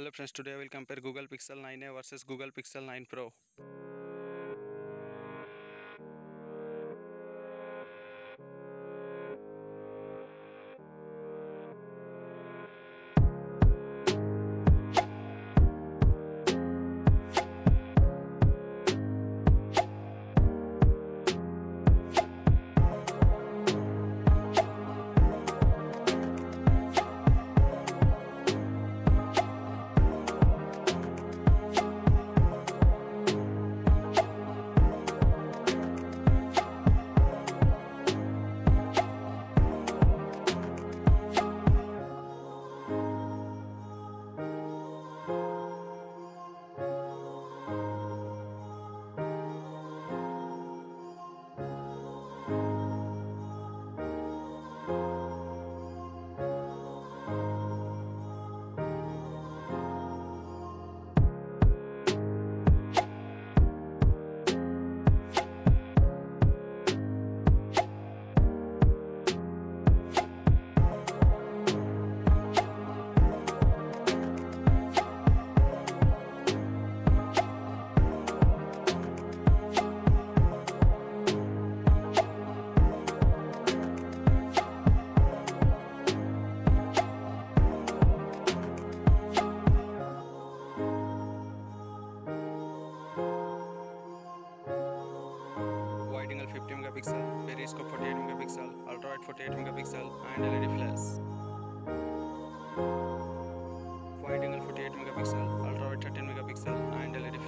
Hello friends today will compare Google Pixel 9 A versus Google Pixel 9 pro megapixel, ultra wide 48 megapixel, and LED flash. Wide angle 48 megapixel, ultra wide 13 megapixel, and LED